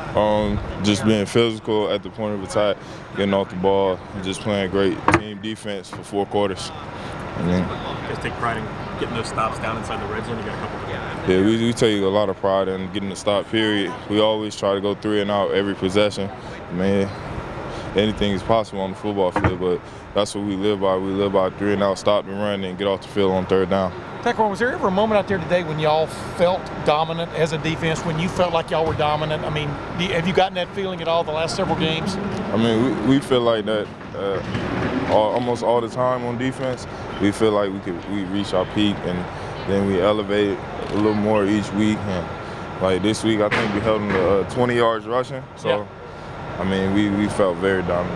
Um, just being physical at the point of attack, getting off the ball, and just playing great team defense for four quarters. I mean, You guys take pride in getting those stops down inside the red zone. You got a couple. yeah, we, we take a lot of pride in getting the stop period. We always try to go three and out every possession. Man, anything is possible on the football field, but that's what we live by. We live by three and out, stop and run, and get off the field on third down. Tyquan, was there ever a moment out there today when y'all felt dominant as a defense, when you felt like y'all were dominant? I mean, you- have you gotten that feeling at all the last several games? I mean, we, we feel like that uh, all, almost all the time on defense. We feel like we could we reach our peak and then we elevate a little more each week. And like this week, I think we held them to uh, 20 yards rushing. So, Yeah. I mean, we, we felt very dominant.